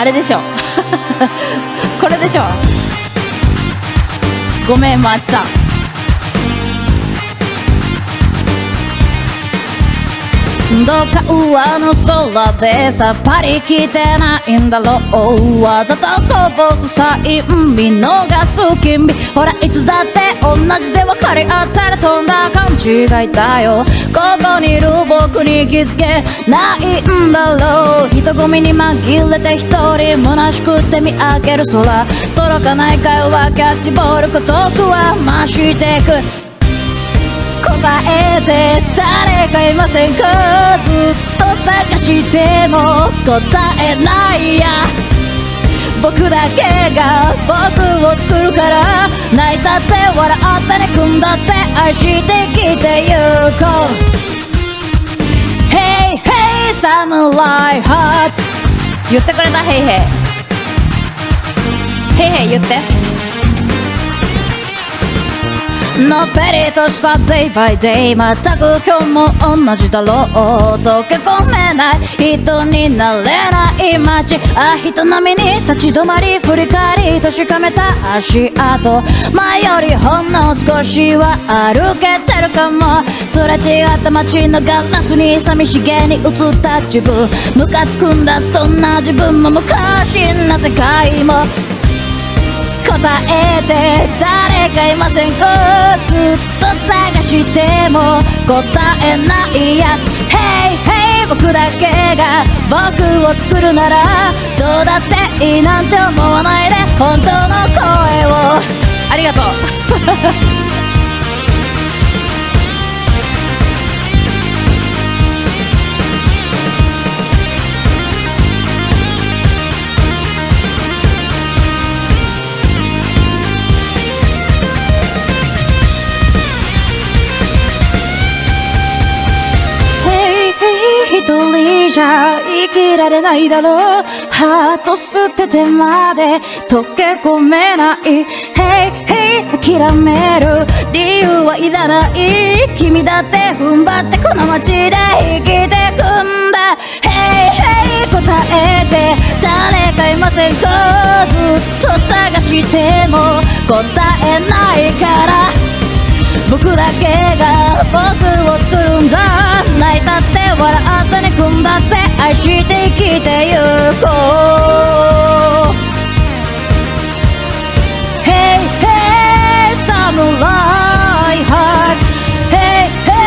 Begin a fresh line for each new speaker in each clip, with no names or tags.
あれでしょ。これでしょ。ごめん松さん。どうか上の空でさっぱり来てないんだろう。わざとこぼすサイン見逃す君。ほらいつだって同じで分かり合ったら飛んだ勘違いだよ。ここにいる僕に気づけないんだろう。人混みに紛れて一人虚しくて見上げる空。届かない会話キャッチボール孤独は増していく。答えて誰かいませんか？ずっと探しても答えないや。僕だけが僕を作るから泣いたって笑ったね組んだって愛してきてゆこう。Hey hey samurai heart 言ってくれた？Hey hey Hey hey 言って。のっぺりとしたデイバイデイ全く今日も同じだろう。溶け込めない人になれない街。あ人並みに立ち止まり振り返り確かめた足跡。前よりほんの少しは歩けてるかも。それ違った街のガラスに寂しげに映った自分。ムカつくんだそんな自分も昔な世界も。えて誰かいませんか？ずっと探しても答えないや。Hey hey 僕だけが僕を作るならどうだっていいなんて思わないで。本当の声を。ありがとう。じゃ生きられないだろう。ハート捨ててまで溶け込めない。Hey hey 諦める。理由はいらない。君だって踏ん張ってこの街で生きてくんだ。Hey hey 答えて。誰かいませんか。ずっと探しても。答えないから。僕だけが僕を作るんだ。泣いたって笑ったね組んだって愛して生きてゆこう Hey hey samurai heart. Hey hey.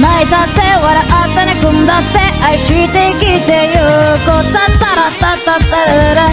泣いたって笑ったね組んだって。愛して生きてゆこうタッタラタッタッタラ。